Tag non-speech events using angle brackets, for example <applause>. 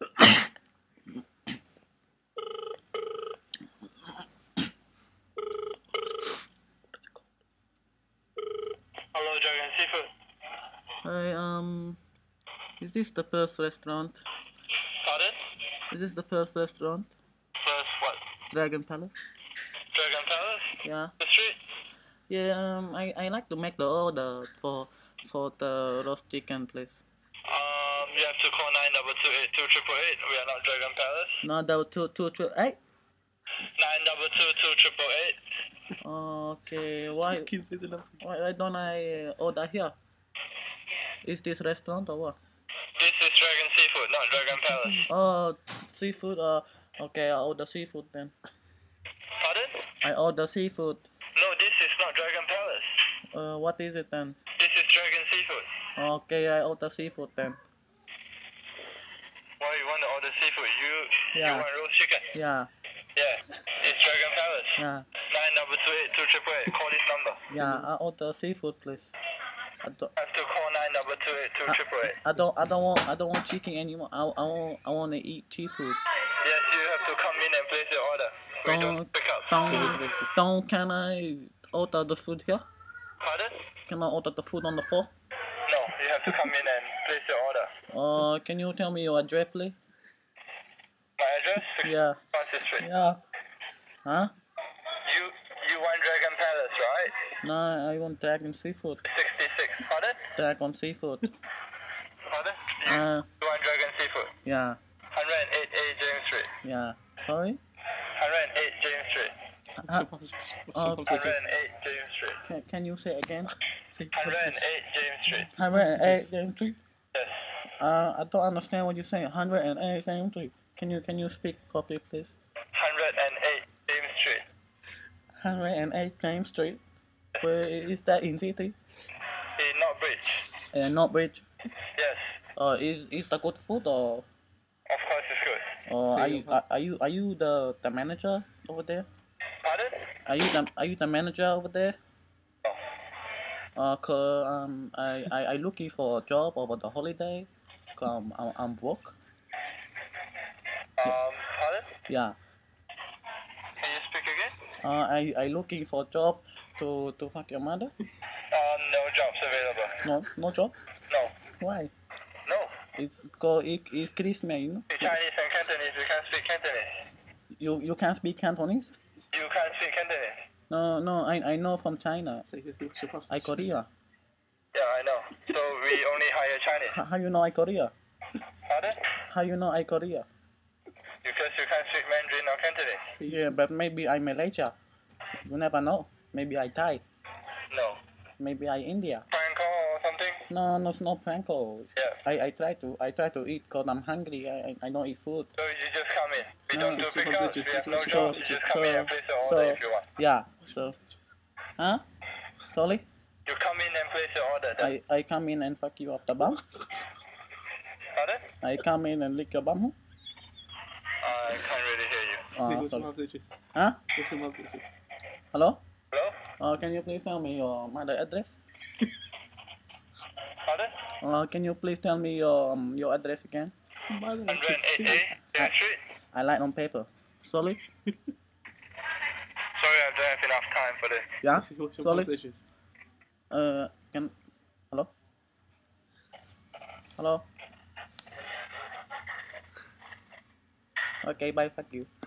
Hello, Dragon Seafood. Hi, um, is this the first restaurant? Pardon? Is this the first restaurant? First, what? Dragon Palace? Dragon Palace? Yeah. The street? Yeah, um, I, I like to make the order for for the roast chicken, please. You have to call 9228 We are not Dragon Palace. No, double two two two eight. 9222 Okay, why why, why don't I uh, order here? Is this restaurant or what? This is Dragon Seafood, not Dragon Palace. Oh, seafood. Uh, okay, I order seafood then. Pardon? I order seafood. No, this is not Dragon Palace. Uh, what is it then? This is Dragon Seafood. Okay, I order seafood then. Why you want to order seafood? You you Yeah. want roast chicken? Yeah, Yeah. It's Dragon Palace. yeah, 9228 Call this number. yeah. I order seafood, please. I don't, Have to call 9228 I don't, I don't want, I don't want chicken anymore. I, I want, I want to eat seafood. Yes, you have to come in and place your order. We Don't, don't pick up. don't, don't. Can I order the food here? Pardon? Can I order the food on the floor? No, you have to come in and place your order. Uh, can you tell me your address, please? My? Yeah, <laughs> Francis yeah. Huh? You you want Dragon Palace, right? No, I want dragon seafood. 66. Pardon? Dragon seafood. Pardon? You, Uh, you want Dragon Seafood? yeah, 108A James Street. yeah. Sorry. 108 James Street. Uh, uh, 108 James Street. can, can you say it again? 108 James Street. Hundred and eight James Street. Yes. Uh, I don't understand what you're saying. Hundred and eight James Street. Can you can you speak properly, please? 108 James Street. Hundred and eight James Street. Where is that in city? In North Bridge. Uh, North Bridge. Yes. Uh, is is the good food or Of course it's good. or are you are, are you are you the the manager over there? Pardon? Are you the are you the manager over there? No. Uh, cause um, I, I, I looking for a job over the holiday. Um, I'm, I'm broke. Um, pardon? Yeah. Can you speak again? Uh, I, I looking for a job to, to fuck your mother. Um, no jobs available. No, no job. No. Why? No. It's called it, it's Christmas, you know. Speak Chinese and Cantonese. You can't speak Cantonese. You you can't speak Cantonese. You can't speak Cantonese. No, no, I, I know from China. I Korea. Yeah, I know. So we only hire Chinese. How, how you know I Korea? Pardon? How you know I Korea? Because you can't speak Mandarin or Cantonese. Yeah, but maybe I Malaysia. You never know. Maybe I Thai. No. Maybe I India. Franco or something? No, no, it's not Franco. Yeah. I, I try to I try to eat cause I'm hungry. I, I, I don't eat food. So you just come in. We No. don't do pickups. We have no So jobs. You just come in and place your so if you want. yeah. So, huh? Sorry. You come in and place your order. Then. I, I come in and fuck you up the bum. Pardon? I come in and lick your bum. huh? I can't really hear you. Uh, sorry. Huh? Hello? Hello? Uh, can you please tell me your mother address? Pardon? Uh, can you please tell me your um, your address again? 108A James Street. I like on paper. Sorry? Sorry, I don't have enough time for this. Yeah? Sorry? Ờ, uh, can... Hello? Hello? Okay, bye, fuck you.